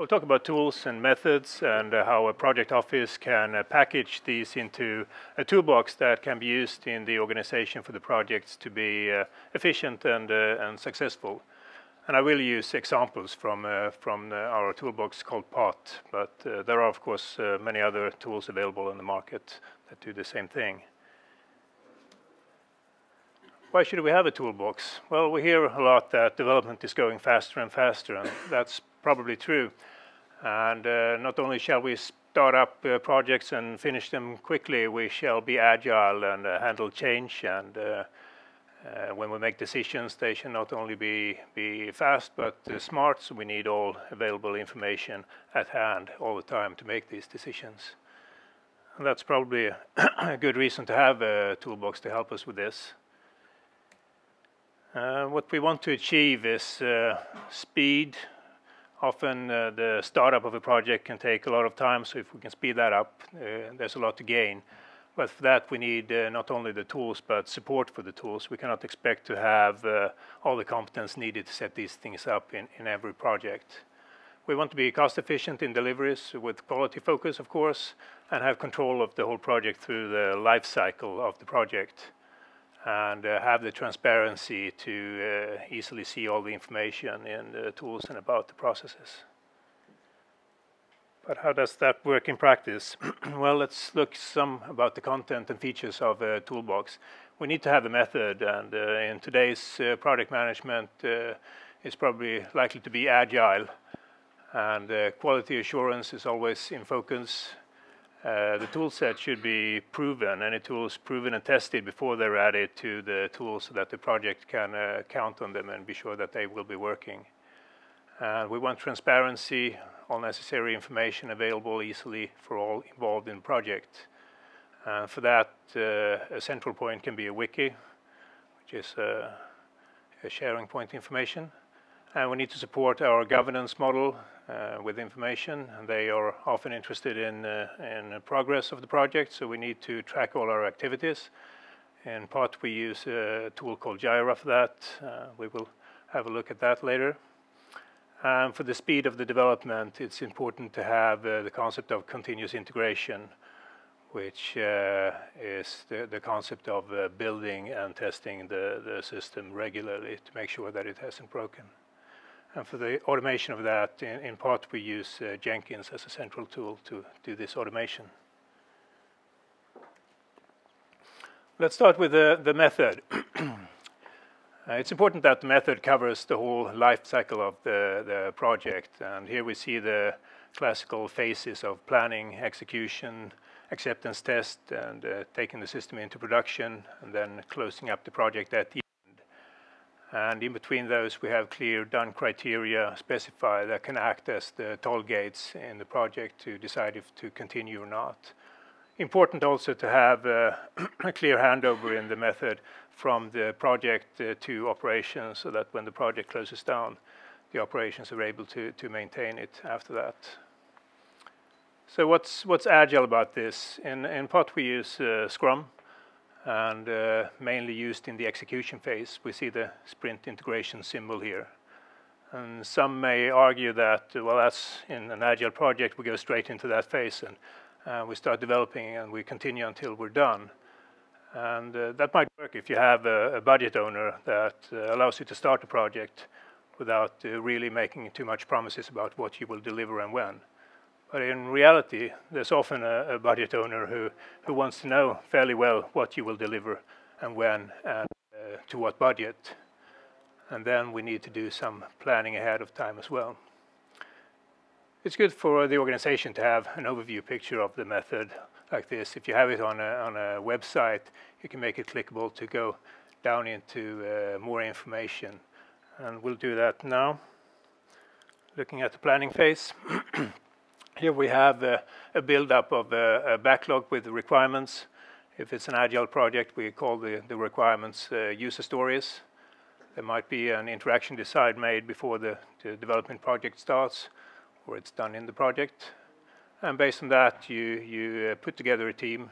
I'll talk about tools and methods and uh, how a project office can uh, package these into a toolbox that can be used in the organization for the projects to be uh, efficient and, uh, and successful. And I will use examples from, uh, from uh, our toolbox called POT, but there are, of course, many other tools available in the market that do the same thing. Why should we have a toolbox? Well, we hear a lot that development is going faster and faster, and that's probably true. And uh, not only shall we start up uh, projects and finish them quickly, we shall be agile and uh, handle change. And uh, uh, when we make decisions, they should not only be, be fast but uh, smart, so we need all available information at hand all the time to make these decisions. And that's probably a, a good reason to have a toolbox to help us with this. what we want to achieve is speed, often uh, the startup of a project can take a lot of time, so if we can speed that up, uh, there's a lot to gain. But for that, we need uh, not only the tools, but support for the tools. We cannot expect to have uh, all the competence needed to set these things up in, in every project. We want to be cost efficient in deliveries with quality focus, of course, and have control of the whole project through the life cycle of the project and uh, have the transparency to uh, easily see all the information in the tools and about the processes. But how does that work in practice? well, let's look some about the content and features of a toolbox. We need to have a method, and uh, in today's uh, product management, uh, it's probably likely to be agile, and uh, quality assurance is always in focus. Uh, the tool set should be proven, any tools proven and tested before they're added to the tools so that the project can uh, count on them and be sure that they will be working. Uh, we want transparency, all necessary information available easily for all involved in the project. And for that, uh, a central point can be a wiki, which is a sharing point information. And we need to support our governance model uh, with information, and they are often interested in, uh, in progress of the project, so we need to track all our activities. In POT, we use a tool called Jira for that. Uh, we will have a look at that later. For the speed of the development, it's important to have uh, the concept of continuous integration, which uh, is the, the, concept of uh, building and testing the, the system regularly to make sure that it hasn't broken. And for the automation of that, in, in POT, we use uh, Jenkins as a central tool to do this automation. Let's start with the, the method. uh, it's important that the method covers the whole life cycle of the, the project. And here we see the classical phases of planning, execution, acceptance test, and uh, taking the system into production, and then closing up the project at the and in between those, we have clear done criteria specified that can act as the toll gates in the project to decide if to continue or not. Important also to have uh, a clear handover in the method from the project uh, to operations so that when the project closes down, the operations are able to, to maintain it after that. So what's, what's agile about this? In, in POT, we use uh, Scrum, and uh, mainly used in the execution phase. We see the sprint integration symbol here. And some may argue that, well, that's in an agile project, we go straight into that phase and uh, we start developing and we continue until we're done. And uh, that might work if you have a, a budget owner that uh, allows you to start a project without uh, really making too much promises about what you will deliver and when. But in reality, there's often a, a, budget owner who, who wants to know fairly well what you will deliver and when and uh, to what budget. And then we need to do some planning ahead of time as well. It's good for the organization to have an overview picture of the method like this. If you have it on a, on a website, you can make it clickable to go down into uh, more information. And we'll do that now. Looking at the planning phase. Here we have a, a build-up of a, a, backlog with the requirements. If it's an agile project, we call the, the requirements uh, user stories. There might be an interaction decide made before the, the, development project starts, or it's done in the project. And based on that, you, you uh, put together a team.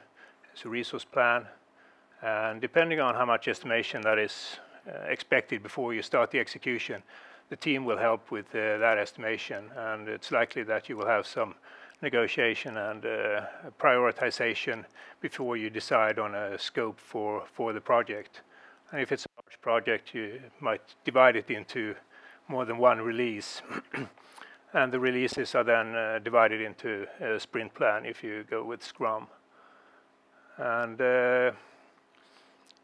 It's a resource plan. And depending on how much estimation that is uh, expected before you start the execution, the team will help with uh, that estimation, and it's likely that you will have some negotiation and uh, prioritization before you decide on a scope for, for the project. And if it's a large project, you might divide it into more than one release. and the releases are then uh, divided into a sprint plan if you go with Scrum. And uh,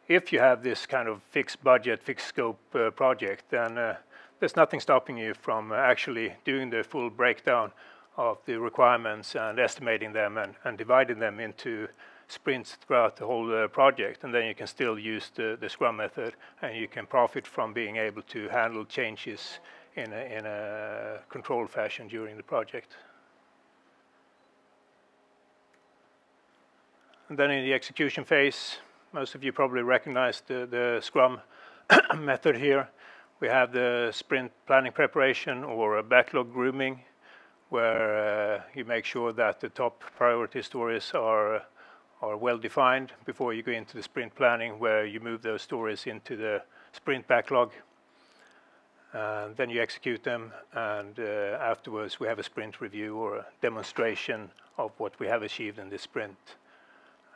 if you have this kind of fixed budget, fixed scope uh, project, then uh, there's nothing stopping you from actually doing the full breakdown of the requirements and estimating them and, and dividing them into sprints throughout the whole uh, project. And then you can still use the, the Scrum method and you can profit from being able to handle changes in a, in a controlled fashion during the project. And then in the execution phase, most of you probably recognize the, the Scrum method here. We have the sprint planning preparation or a backlog grooming, where uh, you make sure that the top priority stories are are well defined before you go into the sprint planning, where you move those stories into the sprint backlog. And then you execute them, and uh, afterwards we have a sprint review or a demonstration of what we have achieved in this sprint.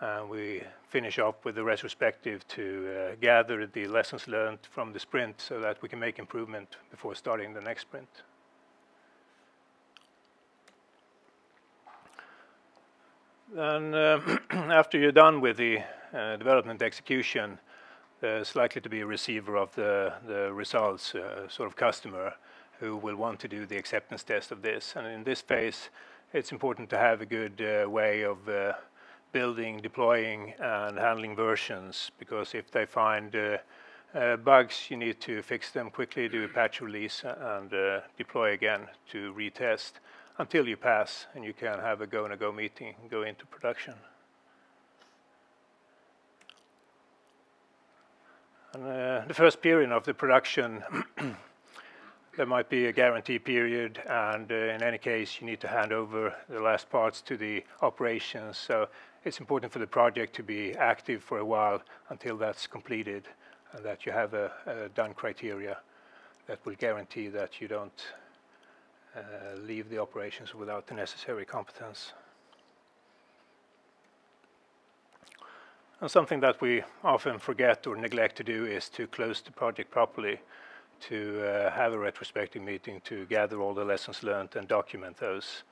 And we finish up with the retrospective to uh, gather the lessons learned from the sprint so that we can make improvement before starting the next sprint. Then uh, after you're done with the uh, development execution, there's likely to be a receiver of the, the results, uh, sort of customer, who will want to do the acceptance test of this. And in this phase, it's important to have a good uh, way of uh, building, deploying, and handling versions, because if they find uh, uh, bugs, you need to fix them quickly, do a patch release, and uh, deploy again to retest until you pass, and you can have a go-no-go meeting and go into production. And, uh, the first period of the production there might be a guarantee period, and uh, in any case, you need to hand over the last parts to the operations. So it's important for the project to be active for a while until that's completed, and that you have a, a done criteria that will guarantee that you don't uh, leave the operations without the necessary competence. And something that we often forget or neglect to do is to close the project properly to uh, have a retrospective meeting to gather all the lessons learned and document those.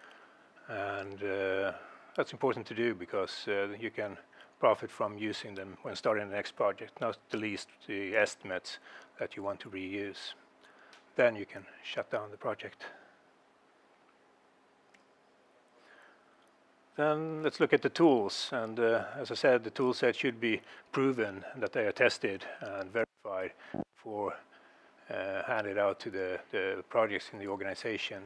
And uh, that's important to do because uh, you can profit from using them when starting the next project, not the least the estimates that you want to reuse. Then you can shut down the project. Then let's look at the tools. And uh, as I said, the tool set should be proven that they are tested and verified for uh, handed out to the, the projects in the organization.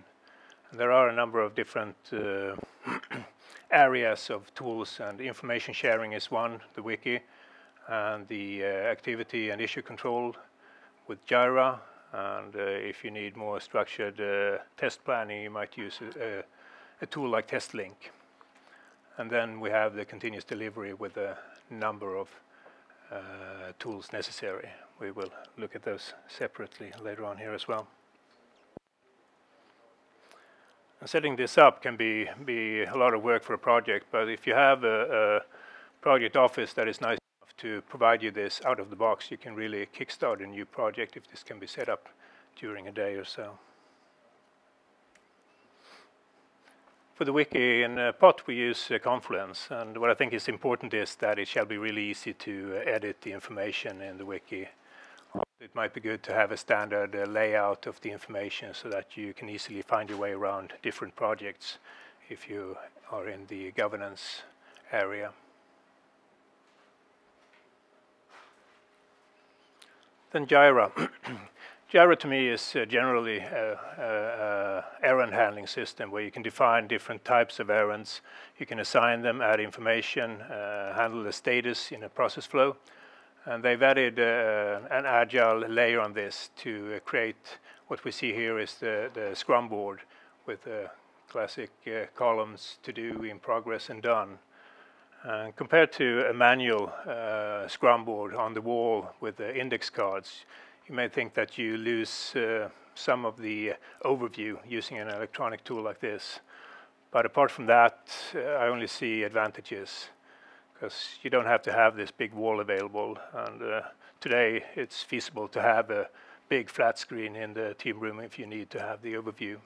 And there are a number of different uh, areas of tools, and information sharing is one, the wiki, and the uh, activity and issue control with Jira. And uh, if you need more structured uh, test planning, you might use a, a tool like TestLink. And then we have the continuous delivery with a number of Uh, tools necessary. We will look at those separately later on here as well. And setting this up can be, be a lot of work for a project, but if you have a, a project office that is nice enough to provide you this out of the box, you can really kickstart a new project if this can be set up during a day or so. For the wiki in uh, POT, we use uh, Confluence, and what I think is important is that it shall be really easy to uh, edit the information in the wiki. It might be good to have a standard uh, layout of the information so that you can easily find your way around different projects if you are in the governance area. Then Jira. Jira to me is uh, generally a, errand handling system where you can define different types of errands. You can assign them, add information, uh, handle the status in a process flow. And they've added uh, an agile layer on this to uh, create what we see here is the, the Scrum board with uh, classic uh, columns to do, in progress, and done. compared to a manual Scrum board on the wall with the index cards, you may think that you lose uh, some of the overview using an electronic tool like this. But apart from that, uh, I only see advantages because you don't have to have this big wall available. And uh, today it's feasible to have a big flat screen in the team room if you need to have the overview.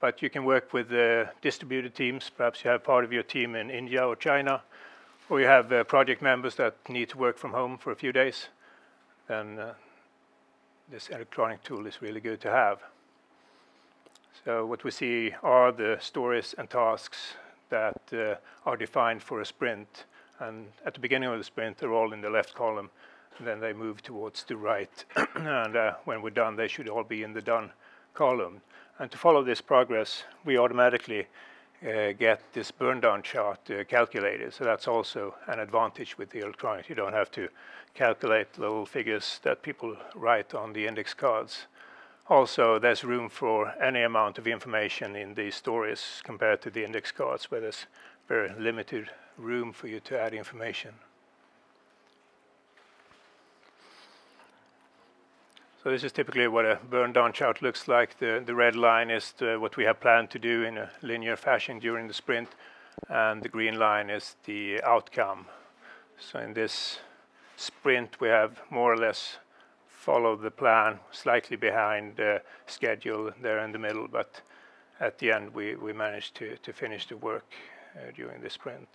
But you can work with uh, distributed teams. Perhaps you have part of your team in India or China, or you have uh, project members that need to work from home for a few days. Then uh, this electronic tool is really good to have. So what we see are the stories and tasks that uh, are defined for a sprint. And at the beginning of the sprint, they're all in the left column. And then they move towards the right. and uh, when we're done, they should all be in the done column. And to follow this progress, we automatically uh, get this burn down chart uh, calculated. So that's also an advantage with the electronics. You don't have to calculate little figures that people write on the index cards. Also, there's room for any amount of information in these stories compared to the index cards where there's very limited room for you to add information. So this is typically what a burn down chart looks like. The, the red line is the, what we have planned to do in a linear fashion during the sprint, and the green line is the outcome. So in this sprint, we have more or less followed the plan, slightly behind the schedule there in the middle, but at the end, we, we managed to, to finish the work uh, during the sprint.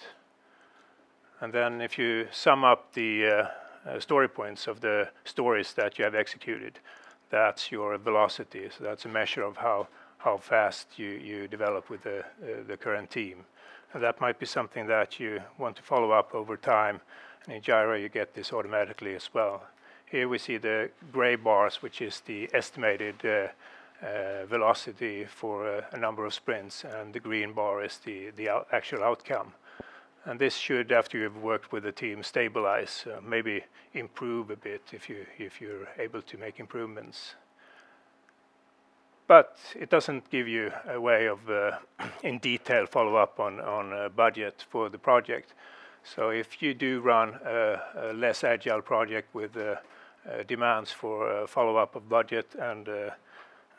And then if you sum up the uh, story points of the stories that you have executed. That's your velocity. So that's a measure of how how fast you, you develop with the, uh, the current team. And that might be something that you want to follow up over time. And in Jira, you get this automatically as well. Here we see the gray bars, which is the estimated uh, uh, velocity for uh, a number of sprints, and the green bar is the, the out actual outcome. And this should, after you've worked with the team, stabilize, uh, maybe improve a bit if, you, if you're able to make improvements. But it doesn't give you a way of, uh, in detail, follow up on, on a budget for the project. So if you do run a, a less agile project with uh, uh demands for follow-up of budget and uh,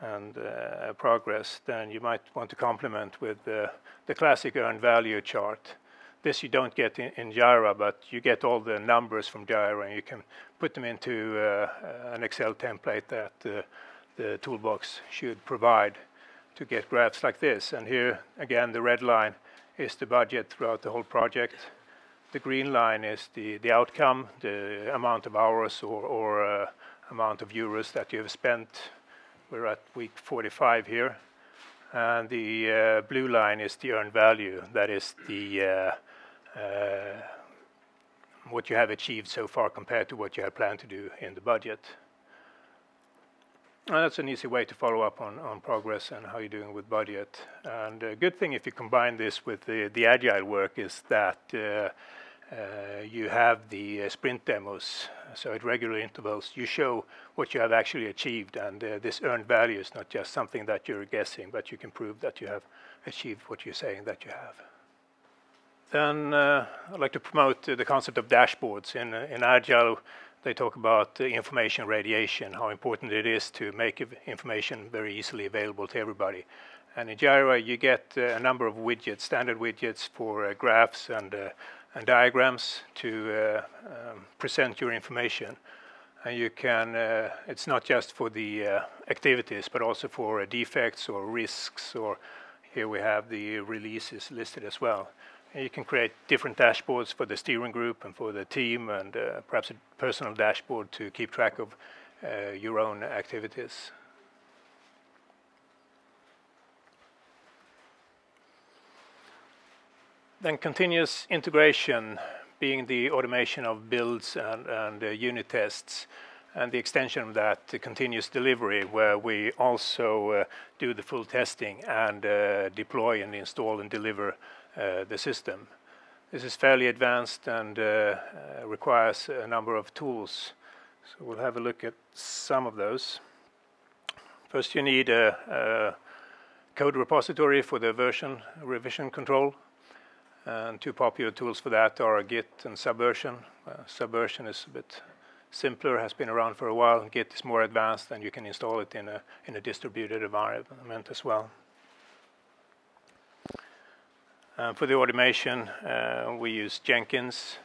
and uh, progress, then you might want to complement with the classic earned value chart this you don't get in, in, Jira, but you get all the numbers from Jira and you can put them into uh, an Excel template that uh, the toolbox should provide to get graphs like this. And here, again, the red line is the budget throughout the whole project. The green line is the, the outcome, the amount of hours or, or uh, amount of euros that you have spent. We're at week 45 here. And the uh, blue line is the earned value. That is the uh, what you have achieved so far compared to what you had planned to do in the budget. And that's an easy way to follow up on, on progress and how you're doing with budget. And a good thing if you combine this with the, the agile work is that uh, uh, you have the uh, sprint demos. So at regular intervals, you show what you have actually achieved. And uh, this earned value is not just something that you're guessing, but you can prove that you have achieved what you're saying that you have. Then uh, I'd like to promote uh, the concept of dashboards. In, uh, in Agile, they talk about information radiation, how important it is to make information very easily available to everybody. And in Jira, you get a number of widgets, standard widgets for graphs and, and diagrams to um, present your information and you can uh, it's not just for the uh, activities but also for uh, defects or risks or here we have the releases listed as well you can create different dashboards for the steering group and for the team, and uh, perhaps a personal dashboard to keep track of uh, your own activities. Then continuous integration being the automation of builds and, and uh, unit tests and the extension of that to continuous delivery where we also uh, do the full testing and uh, deploy and install and deliver uh, the system. This is fairly advanced and uh, uh, requires a number of tools. So we'll have a look at some of those. First, you need a, a code repository for the version revision control. And two popular tools for that are Git and Subversion. Uh, Subversion is a bit simpler, has been around for a while. Git is more advanced, and you can install it in a in a distributed environment as well. Uh, for the automation, uh, we use Jenkins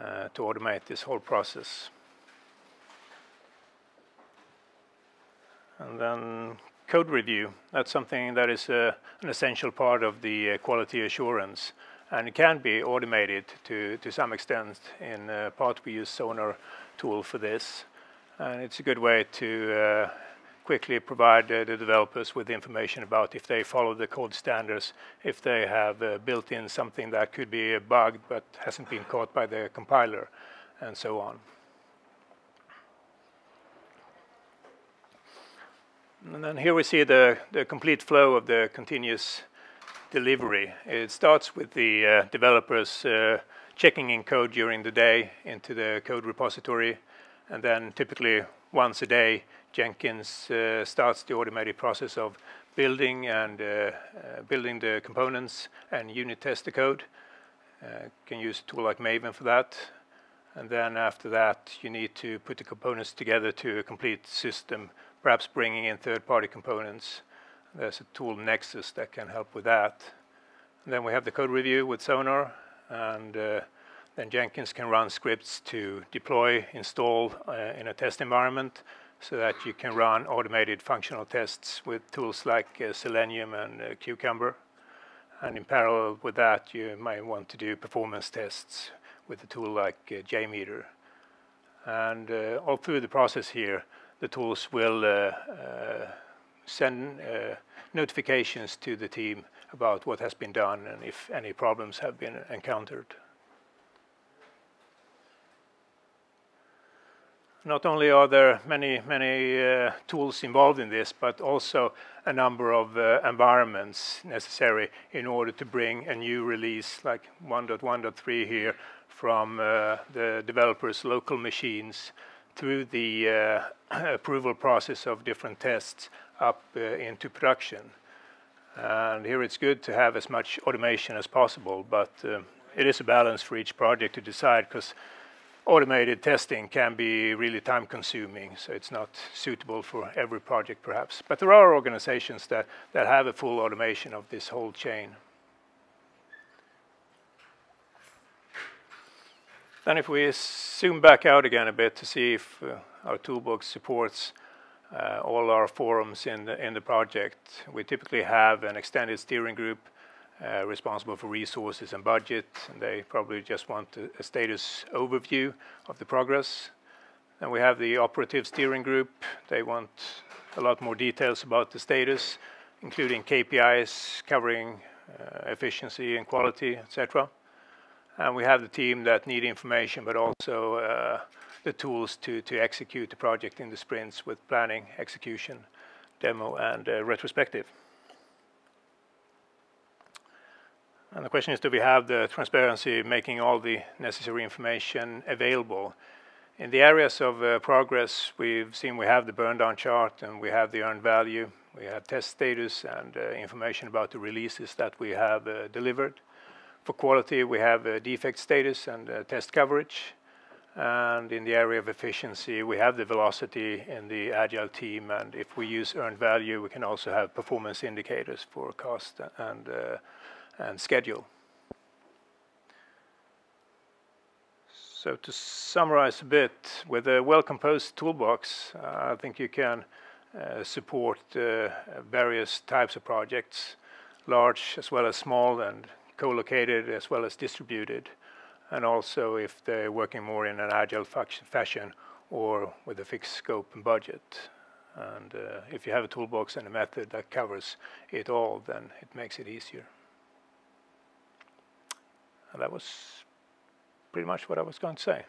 uh, to automate this whole process. And then code review, that's something that is uh, an essential POT of the uh, quality assurance. And it can be automated to, to some extent. In uh, part, we use Sonar tool for this. And it's a good way to uh, quickly provide uh, the developers with information about if they follow the code standards, if they have uh, built in something that could be a bug but hasn't been caught by the compiler, and so on. And then here we see the, the complete flow of the continuous delivery. It starts with the uh, developers uh, checking in code during the day into the code repository, and then typically once a day, Jenkins uh, starts the automated process of building and uh, uh, building the components and unit test the code. Uh, can use a tool like Maven for that. And then after that, you need to put the components together to a complete system perhaps bringing in third-party components. There's a tool Nexus that can help with that. And then we have the code review with Sonar, and uh, then Jenkins can run scripts to deploy, install uh, in a test environment so that you can run automated functional tests with tools like uh, Selenium and Cucumber. And in parallel with that, you might want to do performance tests with a tool like JMeter. And all through the process here, the tools will send notifications to the team about what has been done and if any problems have been encountered. Not only are there many, many uh, tools involved in this, but also a number of uh, environments necessary in order to bring a new release like 1.1.3 here from uh, the developer's local machines through the uh, approval process of different tests up uh, into production. And here it's good to have as much automation as possible, but uh, it is a balance for each project to decide because automated testing can be really time consuming, so it's not suitable for every project perhaps. But there are organizations that, that have a full automation of this whole chain. Then if we zoom back out again a bit to see if uh, our toolbox supports uh, all our forums in the, in the project, we typically have an extended steering group uh, responsible for resources and budget, and they probably just want a, a, status overview of the progress. Then we have the operative steering group. They want a lot more details about the status, including KPIs covering uh, efficiency and quality, etc. And we have the team that need information, but also uh, the tools to, to execute the project in the sprints with planning, execution, demo, and uh, retrospective. And the question is, do we have the transparency making all the necessary information available? In the areas of uh, progress, we've seen we have the burn down chart and we have the earned value. We have test status and uh, information about the releases that we have uh, delivered. For quality, we have uh, defect status and uh, test coverage. And in the area of efficiency, we have the velocity in the agile team. And if we use earned value, we can also have performance indicators for cost and, uh, and schedule. So to summarize a bit, with a well-composed toolbox, I think you can uh, support uh, various types of projects, large as well as small, and co-located as well as distributed, and also if they're working more in an agile fashion or with a fixed scope and budget. And uh, if you have a toolbox and a method that covers it all, then it makes it easier. And that was pretty much what I was going to say.